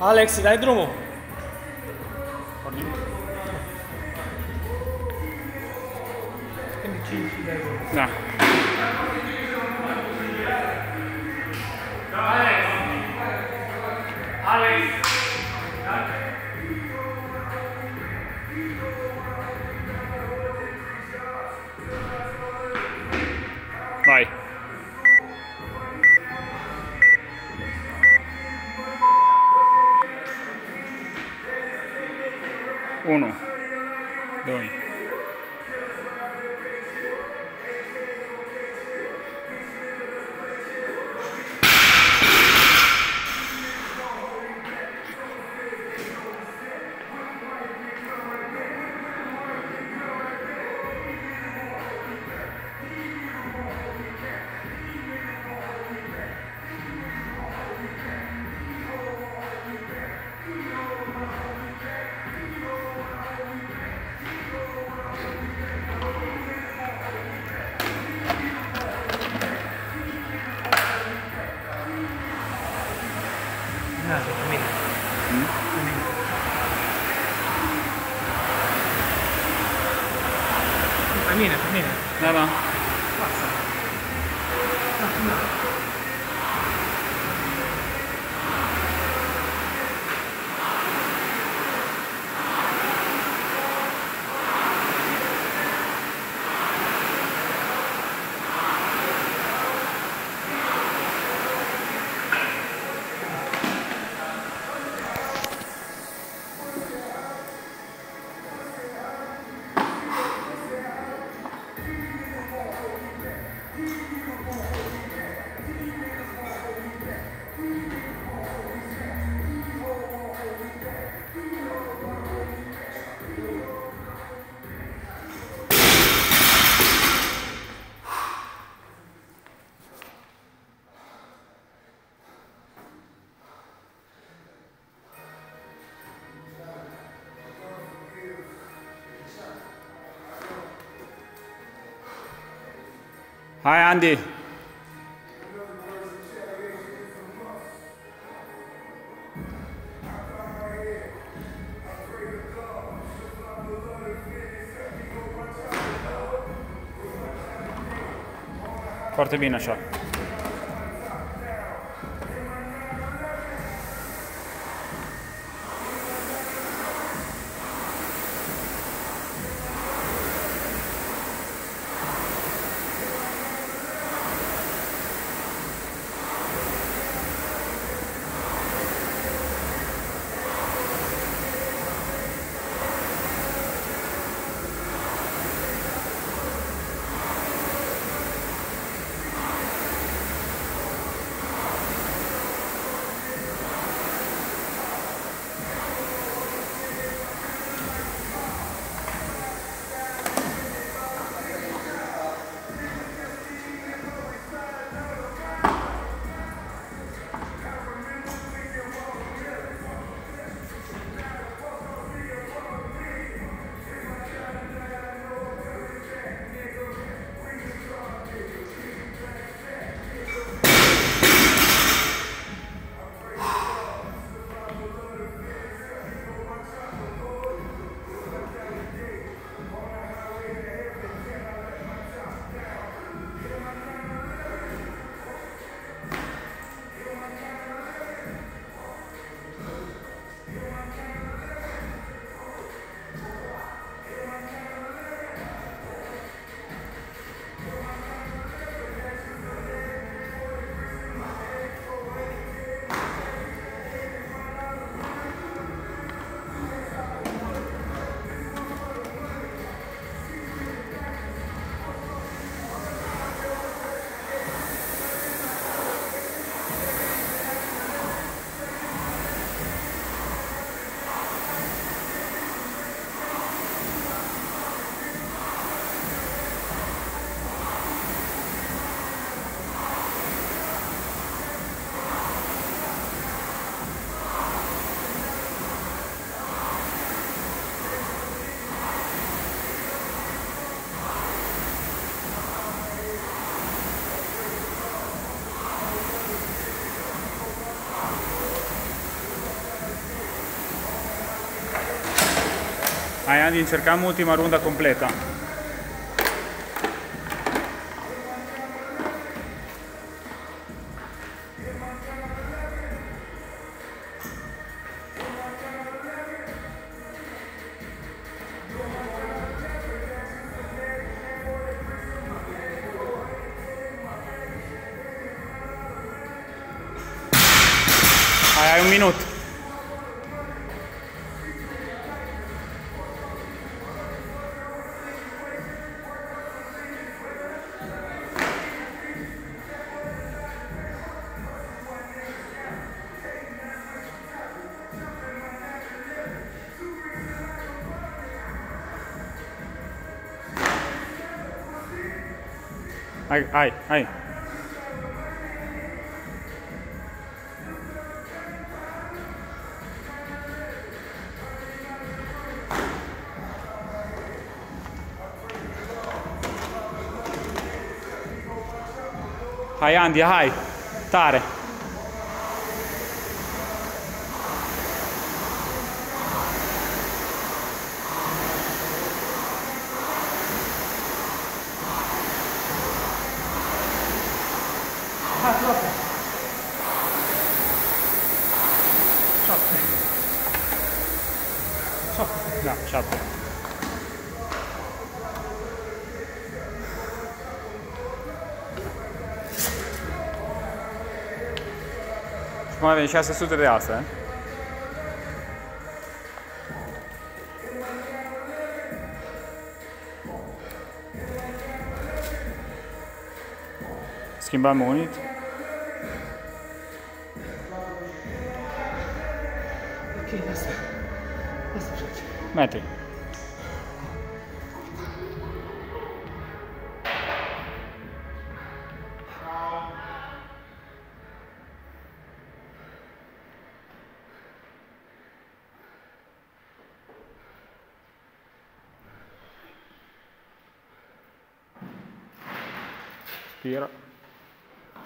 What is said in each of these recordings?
Alex, dai drumo. Nah. Tá. Alex. Alex. 1, 2, Hi Andy. Foarte bine așa. Hai Andy, cercăm ultima runda completa. Hai, ai un minut. Hai, hai, hai. Hai Andy, hai. Tare. 7. Și mai avem 600 de ase? Schimbăm unit. Metri. Spira.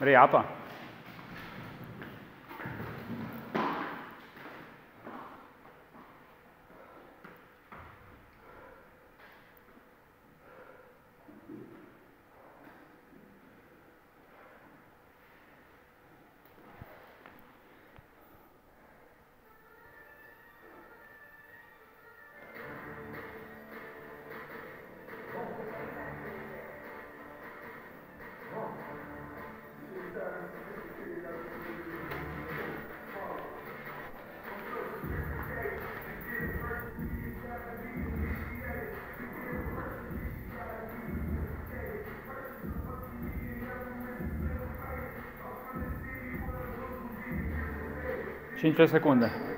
Riapa. A gente.